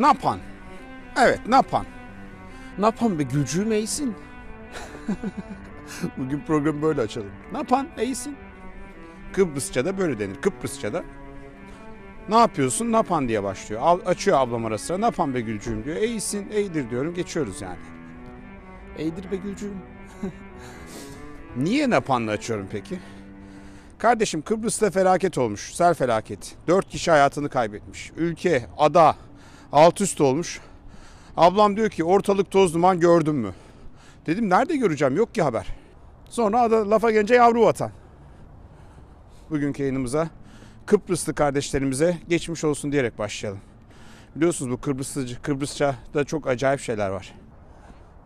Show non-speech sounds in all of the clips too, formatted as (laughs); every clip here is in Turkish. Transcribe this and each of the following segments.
Napan. Evet Napan. Napan be gülcüğüm eğsin. (laughs) Bugün programı böyle açalım. Napan eğsin. Kıbrısça'da böyle denir. Kıbrısça'da. Ne yapıyorsun? Napan diye başlıyor. Al, açıyor ablam ara sıra. Napan be gülcüğüm diyor. Eğsin, eğdir diyorum. Geçiyoruz yani. Eğdir be gülcüğüm. (laughs) Niye Napan'la açıyorum peki? Kardeşim Kıbrıs'ta felaket olmuş. Sel felaketi. Dört kişi hayatını kaybetmiş. Ülke, ada alt üst olmuş. Ablam diyor ki ortalık toz duman gördün mü? Dedim nerede göreceğim yok ki haber. Sonra ada lafa gelince yavru vatan. Bugünkü yayınımıza Kıbrıslı kardeşlerimize geçmiş olsun diyerek başlayalım. Biliyorsunuz bu Kıbrıslıcı, Kıbrısça'da çok acayip şeyler var.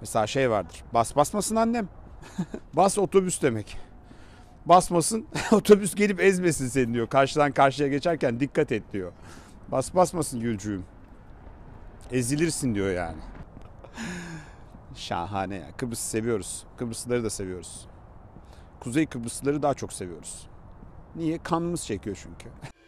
Mesela şey vardır. Bas basmasın annem. (laughs) Bas otobüs demek. Basmasın (laughs) otobüs gelip ezmesin seni diyor. Karşıdan karşıya geçerken dikkat et diyor. Bas basmasın gülcüğüm. Ezilirsin diyor yani. (laughs) Şahane ya. Kıbrıs'ı seviyoruz. Kıbrıslıları da seviyoruz. Kuzey Kıbrıslıları daha çok seviyoruz. Niye? Kanımız çekiyor çünkü. (laughs)